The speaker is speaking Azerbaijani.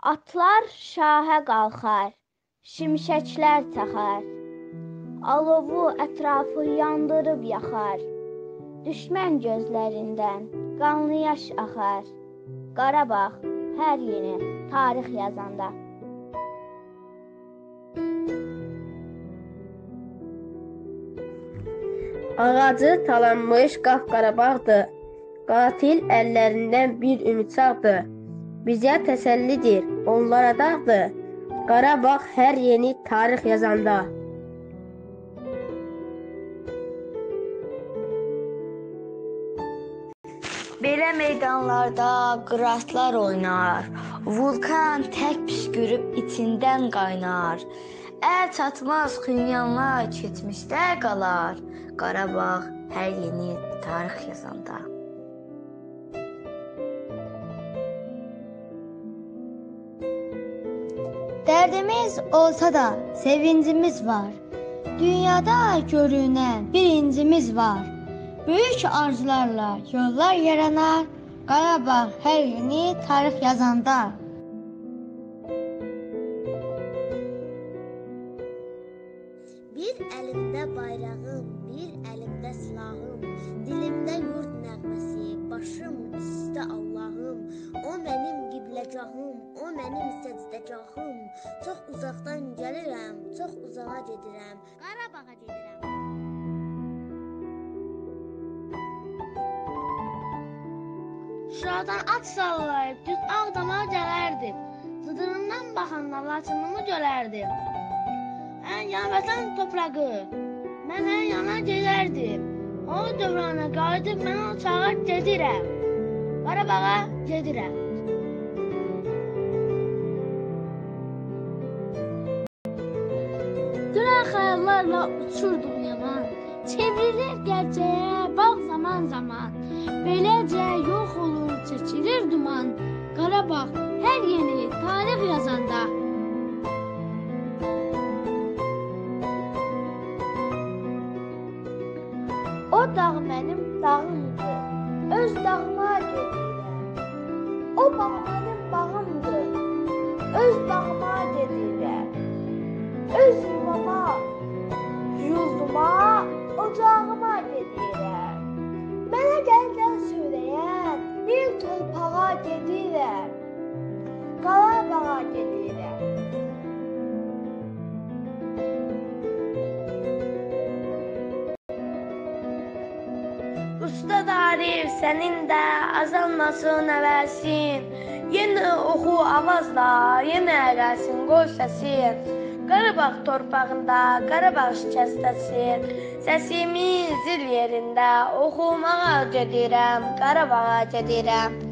Atlar şahə qalxar, şimşəklər çaxar. Alovu ətrafı yandırıb yaxar. Düşmən gözlərindən qanlı yaş axar. Qarabağ hər yeni tarix yazanda. Ağacı talanmış Qaf-Qarabağdır. Qatil əllərindən bir ümid sağdı. Bizə təsəllidir, onlara dağdır. Qarabağ hər yeni tarix yazanda. Belə meydanlarda qıratlar oynar. Vulkan tək püskürüb içindən qaynar. Əl çatmaz xünyanlar keçmişdə qalar. Qarabağ hər yeni tarix yazanda. Dərdimiz olsa da sevincimiz var. Dünyada görünən birincimiz var. Böyük arzularla yollar yaranar. Qarabağ hər yeni tarix yazanda. Bir əlimdə bayrağım, bir əlimdə silahım, dilimdə yurd nəğməsi, başım üstə Allahım. O mənim qibləgahım, o mənim səcdəgahım. Çox uzaqdan gəlirəm, çox uzağa gedirəm. Qarabağa gedirəm. Şuradan at sallayıb düz Ağdama gələrdim. Zıdırından baxanda Laçınımı görərdim. Ən yan vətən toprağı, mən ən yana gedərdim. O dövrana qayıdıb mən o çağa gedirəm. Qarabağa gedirəm. Dünən xəyallarla uçurdum yaman. Çevrilir gerçeğe bak zaman zaman. Böylece yok olur çekilir duman. Qarabağ her yeni tarih yazanda. O dağ mənim dağımdır. Öz dağıma gedirəm. O bağ mənim bağımdır. Öz bağıma gedirəm. Usta Arif sənin də azalmasın əvəsin. Yenə oxu avazla, yenə gəlsin qoy səsin. Qarabağ torpağında Qarabağ şikəstəsin. Səsimin zil yerində oxumağa gedirəm, Qarabağa gedirəm.